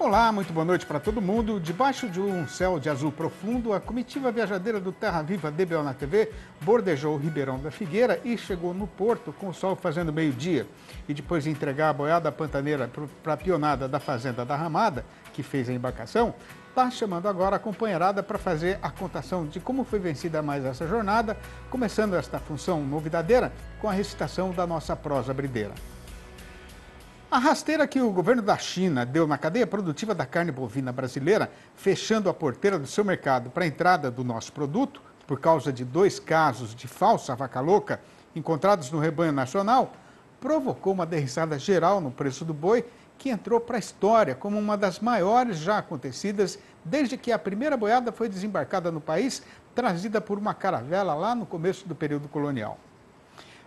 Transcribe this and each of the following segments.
Olá, muito boa noite para todo mundo. Debaixo de um céu de azul profundo, a comitiva viajadeira do Terra Viva DBO na TV bordejou o Ribeirão da Figueira e chegou no porto com o sol fazendo meio-dia. E depois de entregar a boiada pantaneira para a pionada da Fazenda da Ramada, que fez a embarcação, está chamando agora a companheirada para fazer a contação de como foi vencida mais essa jornada, começando esta função novidadeira com a recitação da nossa prosa brideira. A rasteira que o governo da China deu na cadeia produtiva da carne bovina brasileira, fechando a porteira do seu mercado para a entrada do nosso produto, por causa de dois casos de falsa vaca louca encontrados no rebanho nacional, provocou uma derrissada geral no preço do boi, que entrou para a história como uma das maiores já acontecidas desde que a primeira boiada foi desembarcada no país, trazida por uma caravela lá no começo do período colonial.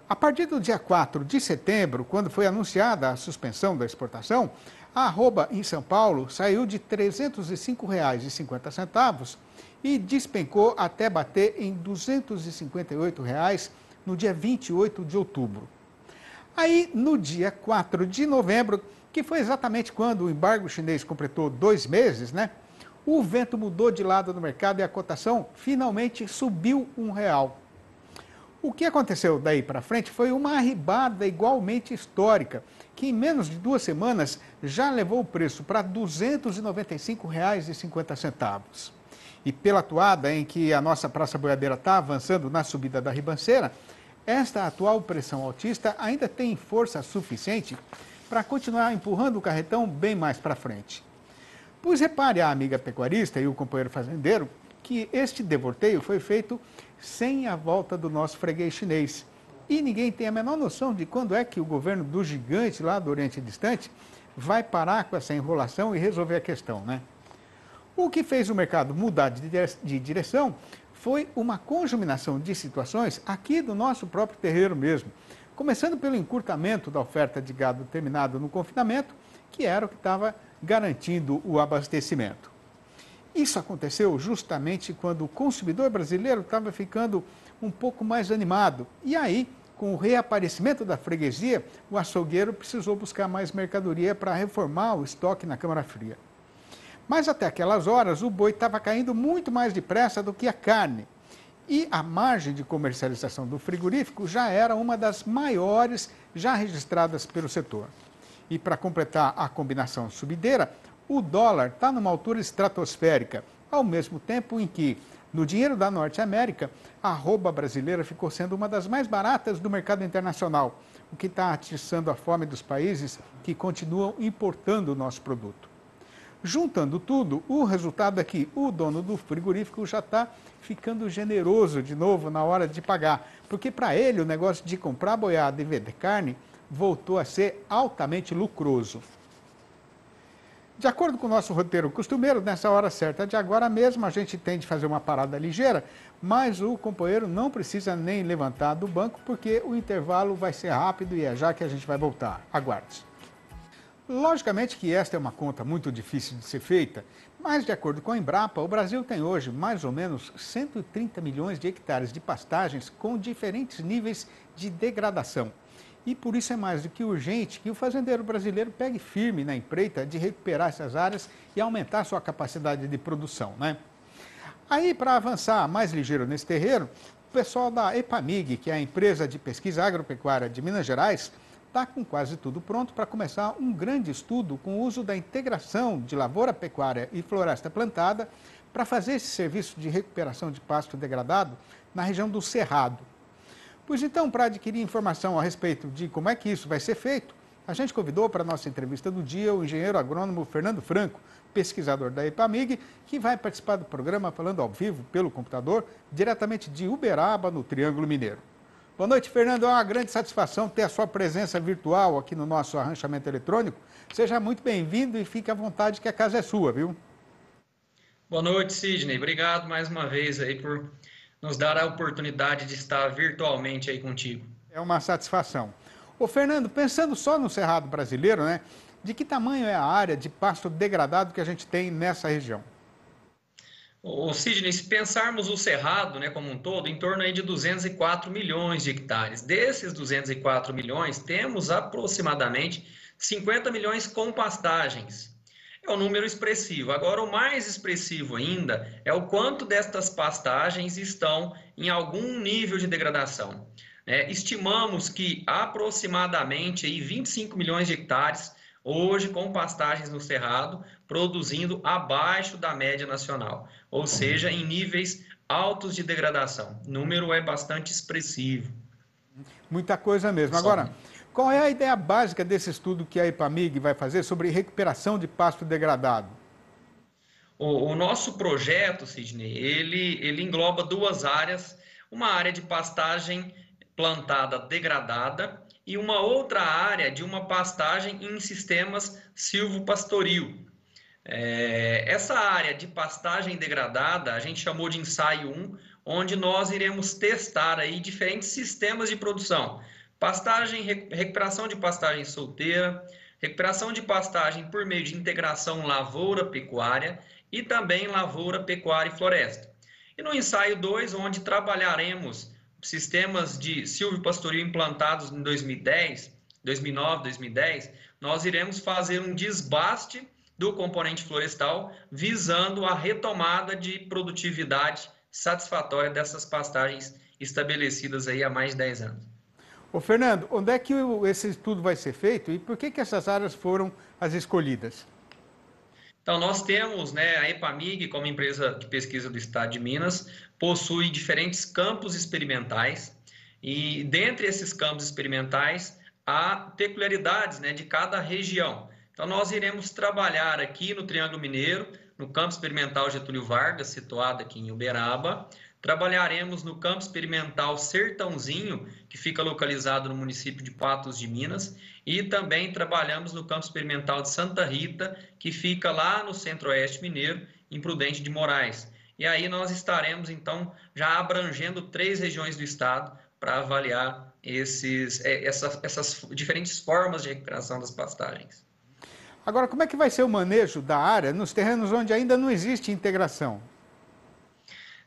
A partir do dia 4 de setembro, quando foi anunciada a suspensão da exportação, a arroba em São Paulo saiu de R$ 305,50 e despencou até bater em 258 reais no dia 28 de outubro. Aí, no dia 4 de novembro, que foi exatamente quando o embargo chinês completou dois meses, né? O vento mudou de lado no mercado e a cotação finalmente subiu um real. O que aconteceu daí para frente foi uma arribada igualmente histórica, que em menos de duas semanas já levou o preço para R$ 295,50. E pela toada em que a nossa Praça Boiadeira está avançando na subida da ribanceira, esta atual pressão altista ainda tem força suficiente para continuar empurrando o carretão bem mais para frente. Pois repare a amiga pecuarista e o companheiro fazendeiro que este devorteio foi feito sem a volta do nosso freguês chinês. E ninguém tem a menor noção de quando é que o governo do gigante lá do Oriente Distante vai parar com essa enrolação e resolver a questão, né? O que fez o mercado mudar de direção foi uma conjuminação de situações aqui do nosso próprio terreiro mesmo. Começando pelo encurtamento da oferta de gado terminado no confinamento, que era o que estava garantindo o abastecimento. Isso aconteceu justamente quando o consumidor brasileiro estava ficando um pouco mais animado. E aí, com o reaparecimento da freguesia, o açougueiro precisou buscar mais mercadoria para reformar o estoque na Câmara Fria. Mas até aquelas horas, o boi estava caindo muito mais depressa do que a carne. E a margem de comercialização do frigorífico já era uma das maiores já registradas pelo setor. E para completar a combinação subideira, o dólar está numa altura estratosférica, ao mesmo tempo em que, no dinheiro da Norte América, a arroba brasileira ficou sendo uma das mais baratas do mercado internacional, o que está atiçando a fome dos países que continuam importando o nosso produto. Juntando tudo, o resultado é que o dono do frigorífico já está ficando generoso de novo na hora de pagar, porque para ele o negócio de comprar boiada e vender carne voltou a ser altamente lucroso. De acordo com o nosso roteiro costumeiro, nessa hora certa de agora mesmo, a gente tem de fazer uma parada ligeira, mas o companheiro não precisa nem levantar do banco, porque o intervalo vai ser rápido e é já que a gente vai voltar. Aguarde. Logicamente que esta é uma conta muito difícil de ser feita, mas de acordo com a Embrapa, o Brasil tem hoje mais ou menos 130 milhões de hectares de pastagens com diferentes níveis de degradação. E por isso é mais do que urgente que o fazendeiro brasileiro pegue firme na empreita de recuperar essas áreas e aumentar sua capacidade de produção. Né? Aí, para avançar mais ligeiro nesse terreno, o pessoal da EPAMIG, que é a empresa de pesquisa agropecuária de Minas Gerais, está com quase tudo pronto para começar um grande estudo com o uso da integração de lavoura pecuária e floresta plantada para fazer esse serviço de recuperação de pasto degradado na região do Cerrado. Pois então, para adquirir informação a respeito de como é que isso vai ser feito, a gente convidou para a nossa entrevista do dia o engenheiro agrônomo Fernando Franco, pesquisador da EPAMIG, que vai participar do programa falando ao vivo pelo computador, diretamente de Uberaba, no Triângulo Mineiro. Boa noite, Fernando. É uma grande satisfação ter a sua presença virtual aqui no nosso arranchamento eletrônico. Seja muito bem-vindo e fique à vontade que a casa é sua, viu? Boa noite, Sidney. Obrigado mais uma vez aí por nos dar a oportunidade de estar virtualmente aí contigo. É uma satisfação. Ô Fernando, pensando só no Cerrado brasileiro, né? De que tamanho é a área de pasto degradado que a gente tem nessa região? O Sidney, se pensarmos o Cerrado né, como um todo, em torno aí de 204 milhões de hectares. Desses 204 milhões, temos aproximadamente 50 milhões com pastagens. É um número expressivo. Agora, o mais expressivo ainda é o quanto destas pastagens estão em algum nível de degradação. É, estimamos que aproximadamente aí, 25 milhões de hectares hoje com pastagens no cerrado produzindo abaixo da média nacional, ou seja, em níveis altos de degradação. O número é bastante expressivo. Muita coisa mesmo. Agora, qual é a ideia básica desse estudo que a IPAMIG vai fazer sobre recuperação de pasto degradado? O, o nosso projeto, Sidney, ele, ele engloba duas áreas. Uma área de pastagem plantada degradada e uma outra área de uma pastagem em sistemas silvopastoril. É, essa área de pastagem degradada a gente chamou de ensaio 1, onde nós iremos testar aí diferentes sistemas de produção Pastagem, recuperação de pastagem solteira, recuperação de pastagem por meio de integração lavoura-pecuária e também lavoura, pecuária e floresta. E no ensaio 2, onde trabalharemos sistemas de silvopastoril implantados em 2010, 2009, 2010, nós iremos fazer um desbaste do componente florestal, visando a retomada de produtividade satisfatória dessas pastagens estabelecidas aí há mais de 10 anos. Ô Fernando, onde é que esse estudo vai ser feito e por que, que essas áreas foram as escolhidas? Então, nós temos né, a EPAMIG, como empresa de pesquisa do Estado de Minas, possui diferentes campos experimentais e, dentre esses campos experimentais, há peculiaridades né, de cada região. Então, nós iremos trabalhar aqui no Triângulo Mineiro, no campo experimental Getúlio Vargas, situado aqui em Uberaba, Trabalharemos no campo experimental Sertãozinho, que fica localizado no município de Patos de Minas, e também trabalhamos no campo experimental de Santa Rita, que fica lá no centro-oeste mineiro, em Prudente de Moraes. E aí nós estaremos, então, já abrangendo três regiões do estado para avaliar esses, é, essas, essas diferentes formas de recuperação das pastagens. Agora, como é que vai ser o manejo da área nos terrenos onde ainda não existe integração?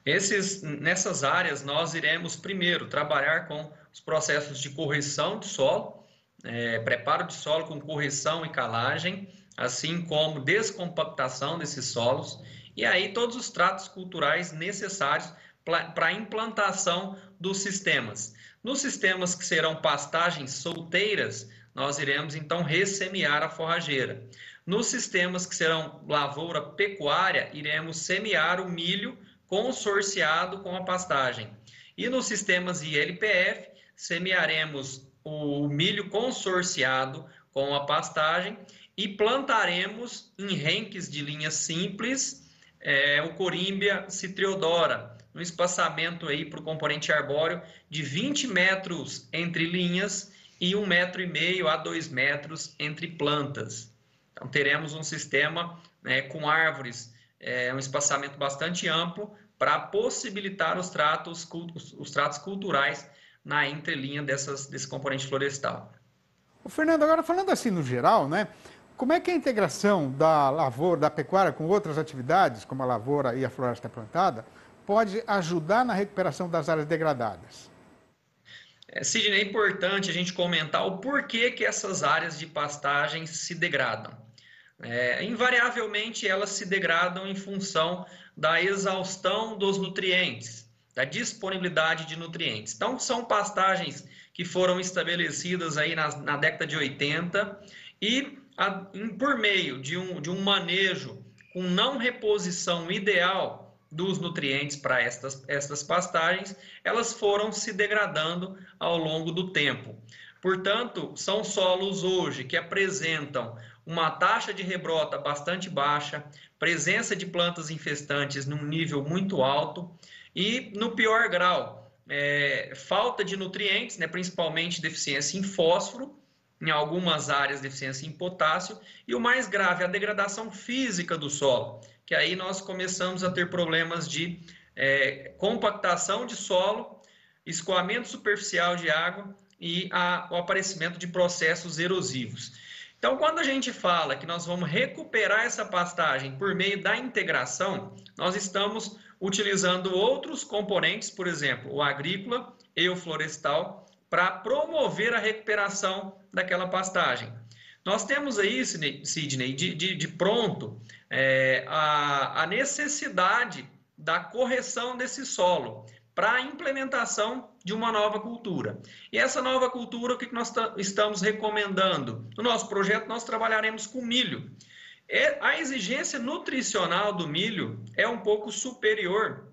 Esses, nessas áreas, nós iremos primeiro trabalhar com os processos de correção de solo, é, preparo de solo com correção e calagem, assim como descompactação desses solos, e aí todos os tratos culturais necessários para a implantação dos sistemas. Nos sistemas que serão pastagens solteiras, nós iremos então ressemear a forrageira. Nos sistemas que serão lavoura pecuária, iremos semear o milho consorciado com a pastagem. E nos sistemas ILPF, semearemos o milho consorciado com a pastagem e plantaremos em renques de linha simples é, o Corímbia citriodora, no espaçamento aí para o componente arbóreo de 20 metros entre linhas e um metro e meio a dois metros entre plantas. Então teremos um sistema né, com árvores é um espaçamento bastante amplo para possibilitar os tratos, os, os tratos culturais na entrelinha dessas, desse componente florestal. O Fernando, agora falando assim no geral, né? Como é que a integração da lavoura, da pecuária com outras atividades, como a lavoura e a floresta plantada, pode ajudar na recuperação das áreas degradadas? É, Sidney, é importante a gente comentar o porquê que essas áreas de pastagem se degradam. É, invariavelmente elas se degradam em função da exaustão dos nutrientes, da disponibilidade de nutrientes. Então, são pastagens que foram estabelecidas aí na, na década de 80 e a, em, por meio de um, de um manejo com não reposição ideal dos nutrientes para estas, estas pastagens, elas foram se degradando ao longo do tempo. Portanto, são solos hoje que apresentam uma taxa de rebrota bastante baixa, presença de plantas infestantes num nível muito alto e, no pior grau, é, falta de nutrientes, né, principalmente deficiência em fósforo, em algumas áreas deficiência em potássio, e o mais grave, a degradação física do solo, que aí nós começamos a ter problemas de é, compactação de solo, escoamento superficial de água e a, o aparecimento de processos erosivos. Então, quando a gente fala que nós vamos recuperar essa pastagem por meio da integração, nós estamos utilizando outros componentes, por exemplo, o agrícola e o florestal, para promover a recuperação daquela pastagem. Nós temos aí, Sidney, de, de, de pronto, é, a, a necessidade da correção desse solo para a implementação de uma nova cultura. E essa nova cultura, o que nós estamos recomendando? No nosso projeto, nós trabalharemos com milho. E a exigência nutricional do milho é um pouco superior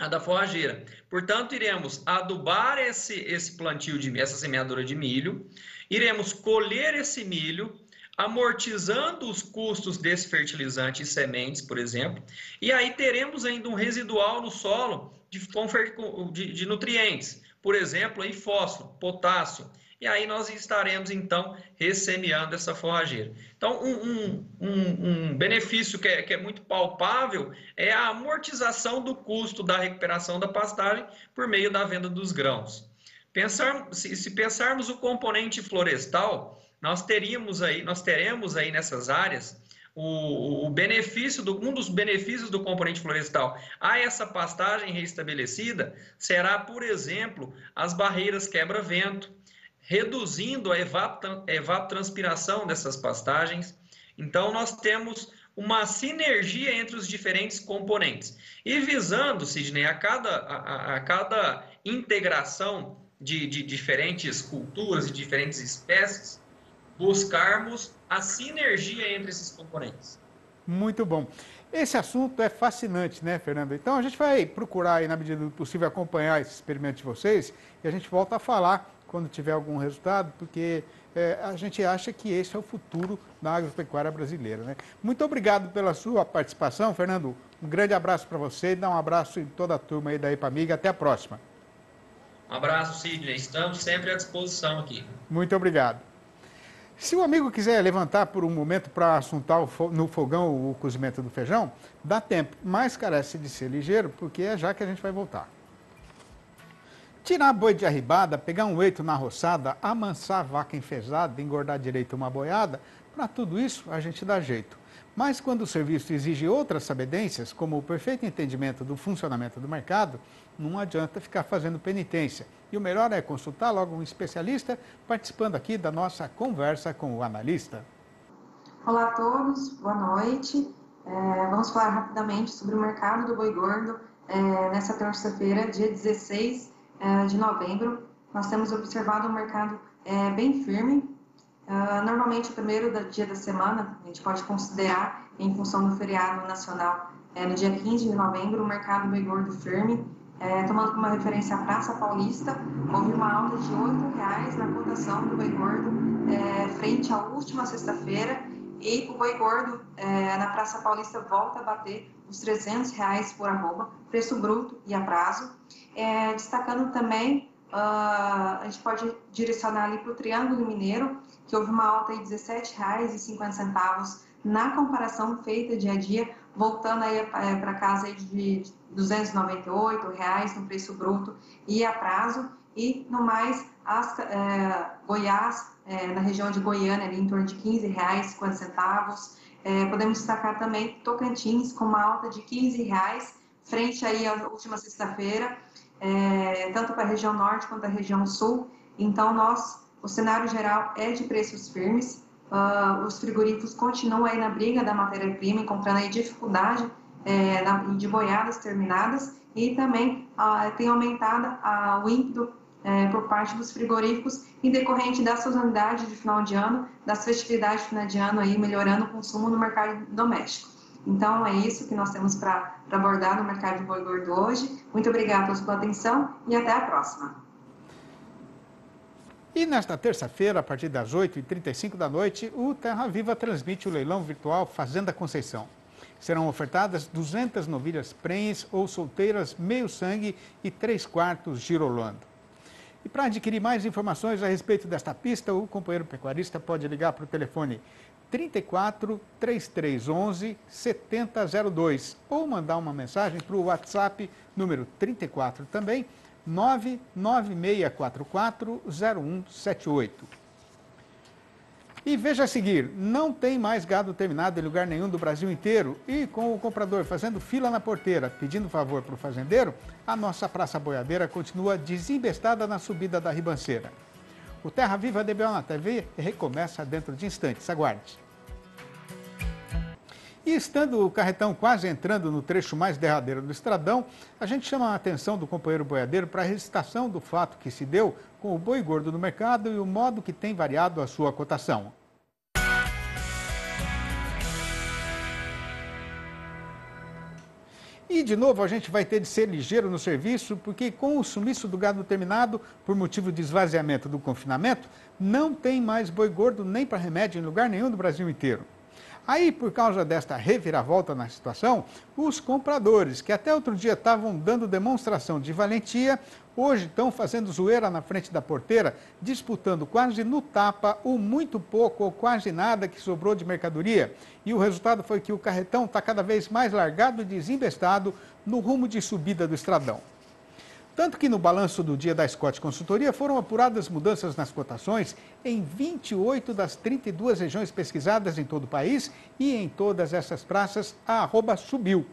à da forrageira. Portanto, iremos adubar esse, esse plantio de essa semeadura de milho, iremos colher esse milho, amortizando os custos desse fertilizante e sementes, por exemplo, e aí teremos ainda um residual no solo de, de, de nutrientes, por exemplo, aí fósforo, potássio, e aí nós estaremos então ressemeando essa forrageira. Então, um, um, um, um benefício que é, que é, muito palpável é a amortização do custo da recuperação da pastagem por meio da venda dos grãos. Pensar, se, se pensarmos o componente florestal, nós teríamos aí, nós teremos aí nessas áreas o, o, benefício do, um dos benefícios do componente florestal a essa pastagem reestabelecida será, por exemplo, as barreiras quebra-vento, reduzindo a evapotranspiração dessas pastagens. Então, nós temos uma sinergia entre os diferentes componentes. E visando, Sidney, a cada, a, a cada integração de, de diferentes culturas e diferentes espécies, buscarmos a sinergia entre esses componentes. Muito bom. Esse assunto é fascinante, né, Fernando? Então a gente vai procurar, aí, na medida do possível, acompanhar esse experimento de vocês e a gente volta a falar quando tiver algum resultado, porque é, a gente acha que esse é o futuro da agropecuária brasileira. Né? Muito obrigado pela sua participação, Fernando. Um grande abraço para você e dá um abraço em toda a turma aí da Ipamiga. Até a próxima. Um abraço, Sidney. Estamos sempre à disposição aqui. Muito obrigado. Se o amigo quiser levantar por um momento para assuntar no fogão o cozimento do feijão, dá tempo, mas carece de ser ligeiro, porque é já que a gente vai voltar. Tirar boi de arribada, pegar um eito na roçada, amansar vaca enfesada, engordar direito uma boiada, para tudo isso a gente dá jeito. Mas quando o serviço exige outras sabedências, como o perfeito entendimento do funcionamento do mercado, não adianta ficar fazendo penitência. E o melhor é consultar logo um especialista participando aqui da nossa conversa com o analista. Olá a todos, boa noite. É, vamos falar rapidamente sobre o mercado do boi gordo é, nessa terça-feira, dia 16 é, de novembro, nós temos observado um mercado é, bem firme. Uh, normalmente, o primeiro dia da semana, a gente pode considerar, em função do feriado nacional, é, no dia 15 de novembro, o mercado bem gordo firme, é, tomando como referência a Praça Paulista, houve uma alta de R$ 8,00 na cotação do boi gordo é, frente à última sexta-feira e o boi gordo é, na Praça Paulista volta a bater os 300 reais por arroba, preço bruto e a prazo. É, destacando também, uh, a gente pode direcionar ali para o Triângulo Mineiro, que houve uma alta de R$ 17,50 na comparação feita dia a dia, voltando aí para casa aí de 298 reais no preço bruto e a prazo. E no mais, as, é, Goiás, é, na região de Goiânia, ali em torno de R$ 15,50. É, podemos destacar também Tocantins, com uma alta de R$ 15,00, frente aí à última sexta-feira, é, tanto para a região norte quanto a região sul. Então, nós, o cenário geral é de preços firmes, uh, os frigoríficos continuam aí na briga da matéria-prima, encontrando aí dificuldade é, de boiadas terminadas e também uh, tem aumentado uh, o ímpeto é, por parte dos frigoríficos em decorrente da sazonalidade de final de ano, das festividades de final de ano aí melhorando o consumo no mercado doméstico. Então é isso que nós temos para abordar no mercado de boi gordo hoje. Muito obrigada pela sua atenção e até a próxima. E nesta terça-feira, a partir das 8h35 da noite, o Terra Viva transmite o leilão virtual Fazenda Conceição. Serão ofertadas 200 novilhas prenhes ou solteiras meio sangue e 3 quartos girolando. E para adquirir mais informações a respeito desta pista, o companheiro pecuarista pode ligar para o telefone 34 3311 7002 ou mandar uma mensagem para o WhatsApp número 34 também 99644 0178. E veja a seguir, não tem mais gado terminado em lugar nenhum do Brasil inteiro e com o comprador fazendo fila na porteira, pedindo favor para o fazendeiro, a nossa Praça Boiadeira continua desembestada na subida da ribanceira. O Terra Viva DBO na TV recomeça dentro de instantes. Aguarde. E estando o carretão quase entrando no trecho mais derradeiro do estradão, a gente chama a atenção do companheiro boiadeiro para a recitação do fato que se deu com o boi gordo no mercado e o modo que tem variado a sua cotação. E, de novo, a gente vai ter de ser ligeiro no serviço, porque com o sumiço do gado terminado, por motivo de esvaziamento do confinamento, não tem mais boi gordo nem para remédio em lugar nenhum do Brasil inteiro. Aí, por causa desta reviravolta na situação, os compradores, que até outro dia estavam dando demonstração de valentia, hoje estão fazendo zoeira na frente da porteira, disputando quase no tapa o muito pouco ou quase nada que sobrou de mercadoria. E o resultado foi que o carretão está cada vez mais largado e desembestado no rumo de subida do estradão. Tanto que no balanço do dia da Scott Consultoria foram apuradas mudanças nas cotações em 28 das 32 regiões pesquisadas em todo o país e em todas essas praças a arroba subiu.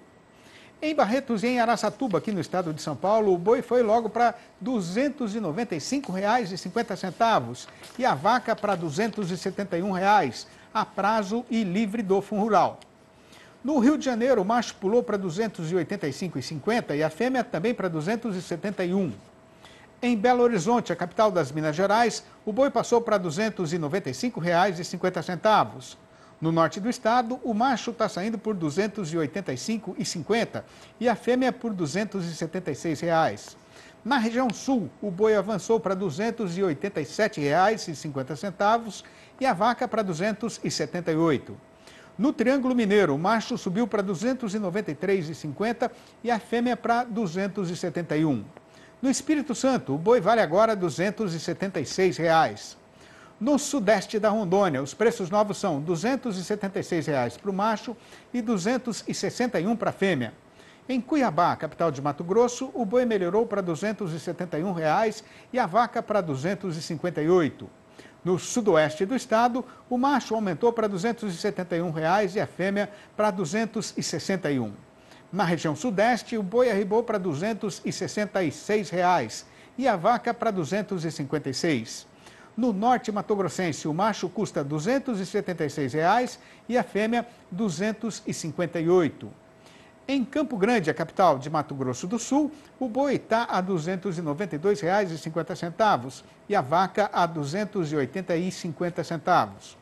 Em Barretos e em Araçatuba, aqui no estado de São Paulo, o boi foi logo para R$ 295,50 e a vaca para 271 reais, a prazo e livre do Fundo Rural. No Rio de Janeiro, o macho pulou para 285,50 e a fêmea também para 271. Em Belo Horizonte, a capital das Minas Gerais, o boi passou para R$ 295,50. No norte do estado, o macho está saindo por R$ 285,50 e a fêmea por 276 reais. Na região sul, o boi avançou para R$ 287,50 e a vaca para R$ 278. No Triângulo Mineiro, o macho subiu para 293,50 e a fêmea para 271. No Espírito Santo, o boi vale agora 276 reais. No sudeste da Rondônia, os preços novos são 276 reais para o macho e R$ 261 para a fêmea. Em Cuiabá, capital de Mato Grosso, o boi melhorou para 271 reais e a vaca para R$ 258. No sudoeste do estado, o macho aumentou para 271 reais e a fêmea para R$ 261. Na região sudeste, o boi arribou para 266 reais e a vaca para R$ 256. No norte matogrossense, o macho custa 276 reais e a fêmea R$ 258. Em Campo Grande, a capital de Mato Grosso do Sul, o boi está a R$ 292,50 e a vaca a R$ 280,50.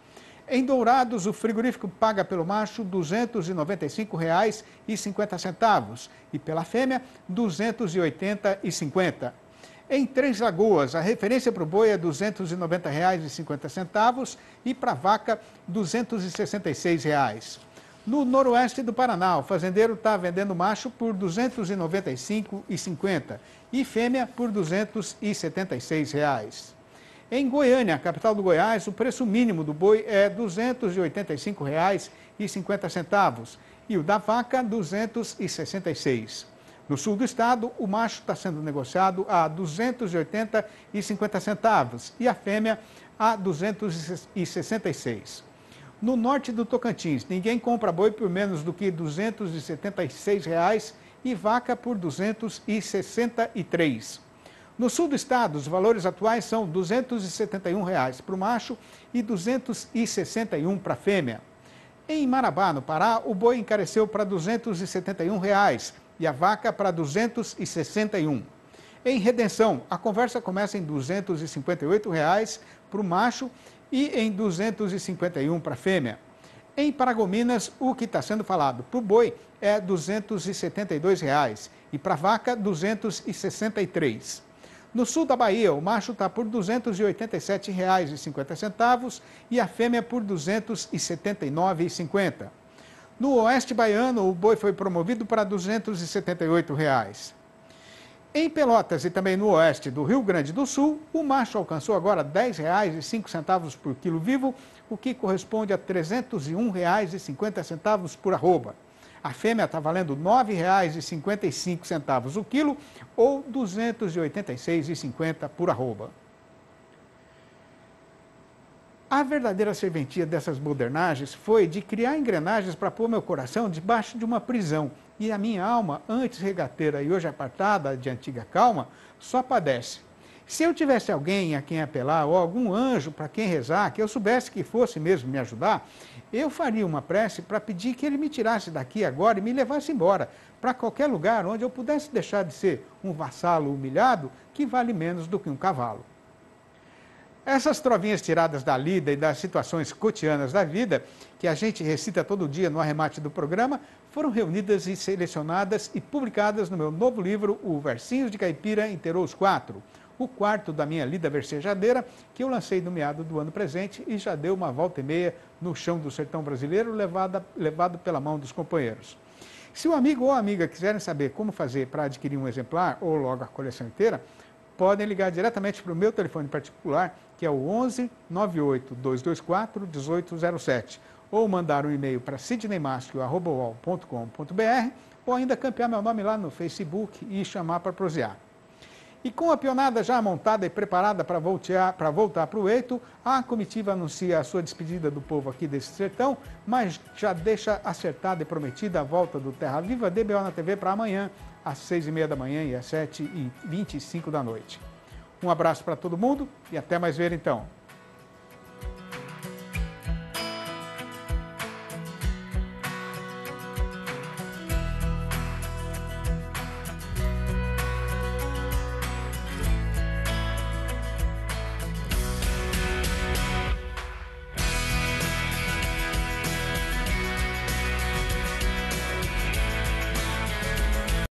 Em Dourados, o frigorífico paga pelo macho R$ 295,50 e pela fêmea R$ 280,50. Em Três Lagoas, a referência para o boi é R$ 290,50 e para a vaca 266 reais. No noroeste do Paraná, o fazendeiro está vendendo macho por R$ 295,50 e fêmea por 276 reais. Em Goiânia, capital do Goiás, o preço mínimo do boi é R$ 285,50 e o da vaca R$ 266. No sul do estado, o macho está sendo negociado a R$ 280,50 e a fêmea a R$ 266. No norte do Tocantins, ninguém compra boi por menos do que 276 reais e vaca por R$ 263. No sul do estado, os valores atuais são 271 reais para o macho e R$ 261 para a fêmea. Em Marabá, no Pará, o boi encareceu para 271 reais e a vaca para R$ 261. Em Redenção, a conversa começa em 258 reais para o macho e em 251 para fêmea. Em Paragominas, o que está sendo falado para o boi é 272 reais, e para a vaca, R$ 263. No sul da Bahia, o macho está por R$ 287,50 e a fêmea por R$ 279,50. No oeste baiano, o boi foi promovido para 278 reais. Em Pelotas e também no oeste do Rio Grande do Sul, o macho alcançou agora R$ 10,05 por quilo vivo, o que corresponde a R$ 301,50 por arroba. A fêmea está valendo R$ 9,55 o quilo ou R$ 286,50 por arroba. A verdadeira serventia dessas modernagens foi de criar engrenagens para pôr meu coração debaixo de uma prisão e a minha alma, antes regateira e hoje apartada de antiga calma, só padece. Se eu tivesse alguém a quem apelar, ou algum anjo para quem rezar, que eu soubesse que fosse mesmo me ajudar, eu faria uma prece para pedir que ele me tirasse daqui agora e me levasse embora, para qualquer lugar onde eu pudesse deixar de ser um vassalo humilhado que vale menos do que um cavalo. Essas trovinhas tiradas da lida e das situações cotidianas da vida, que a gente recita todo dia no arremate do programa, foram reunidas e selecionadas e publicadas no meu novo livro, O Versinhos de Caipira Inteirou os Quatro, o quarto da minha lida versejadeira, que eu lancei no meado do ano presente e já deu uma volta e meia no chão do sertão brasileiro, levada, levado pela mão dos companheiros. Se o amigo ou a amiga quiserem saber como fazer para adquirir um exemplar ou logo a coleção inteira, podem ligar diretamente para o meu telefone particular, que é o 11 98 224 1807, ou mandar um e-mail para sidneymastro.com.br ou ainda campear meu nome lá no Facebook e chamar para prosear. E com a pionada já montada e preparada para voltar para o Eito, a comitiva anuncia a sua despedida do povo aqui desse sertão, mas já deixa acertada e prometida a volta do Terra Viva DBO na TV para amanhã, às seis e meia da manhã e às sete e vinte e cinco da noite. Um abraço para todo mundo e até mais ver então.